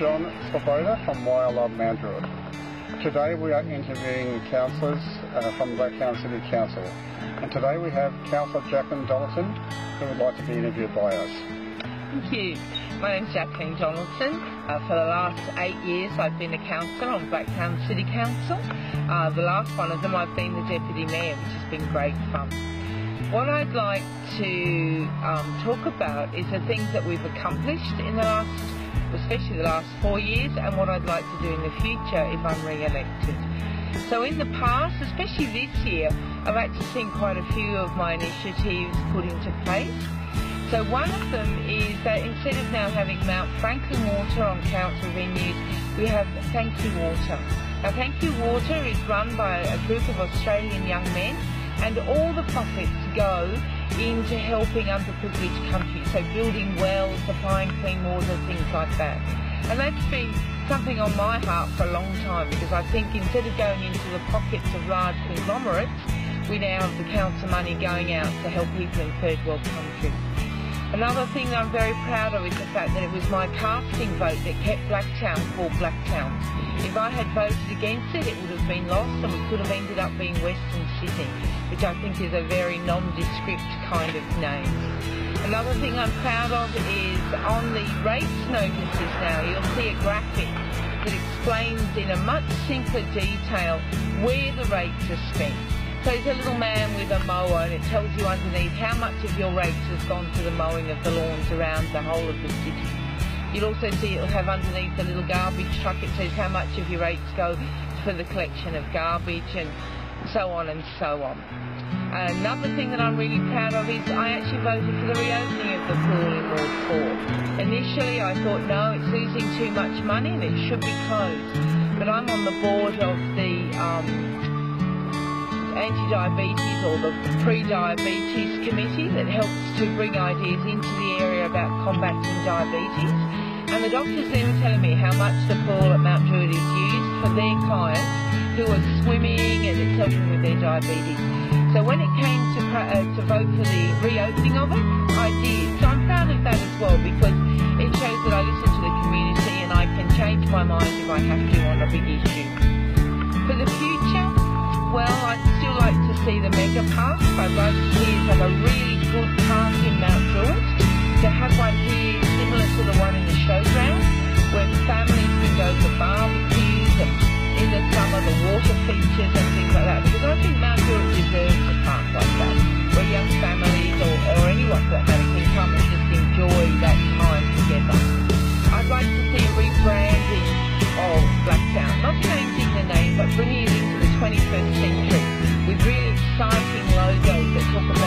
John Svoboda from Why I Love Druitt. Today we are interviewing councillors uh, from Blacktown City Council. And today we have Councillor Jacqueline Donaldson who would like to be interviewed by us. Thank you. My name's Jacqueline Donaldson. Uh, for the last eight years I've been a councillor on Blacktown City Council. Uh, the last one of them I've been the Deputy Mayor, which has been great fun. What I'd like to um, talk about is the things that we've accomplished in the last, especially the last four years, and what I'd like to do in the future if I'm re-elected. So in the past, especially this year, I've actually seen quite a few of my initiatives put into place. So one of them is that instead of now having Mount Franklin Water on council venues, we have Thank You Water. Now Thank You Water is run by a group of Australian young men and all the profits go into helping underprivileged countries, so building wells, supplying clean water, things like that. And that's been something on my heart for a long time because I think instead of going into the pockets of large conglomerates, we now have the council money going out to help people in third world countries. Another thing I'm very proud of is the fact that it was my casting vote that kept Blacktown called Blacktown. If I had voted against it, it would have been lost and we could have ended up being Western Sydney, which I think is a very nondescript kind of name. Another thing I'm proud of is on the rates notices now, you'll see a graphic that explains in a much simpler detail where the rates are spent. So it's a little man with a mower and it tells you underneath how much of your rates has gone to the mowing of the lawns around the whole of the city. You'll also see it'll have underneath a little garbage truck. It says how much of your rates go for the collection of garbage and so on and so on. Another thing that I'm really proud of is I actually voted for the reopening of the pool in Ward 4. Initially I thought no, it's losing too much money and it should be closed. But I'm on the board of the um, anti-diabetes or the pre-diabetes committee that helps to bring ideas into the area about combating diabetes. And the doctors then were telling me how much the pool at Mount Druitt is used for their clients who are swimming and it's helping with their diabetes. So when it came to, uh, to vote for the reopening of it, I did. So I'm proud of that as well because it shows that I listen to the community and I can change my mind if I have to on a big issue. For the future, see the mega park. I both years have a really good park in Mount George. To have one here similar to the one in the showground where families can go to barbecues and in the summer the water features and things like that. Because I think Mount exciting logo. that talk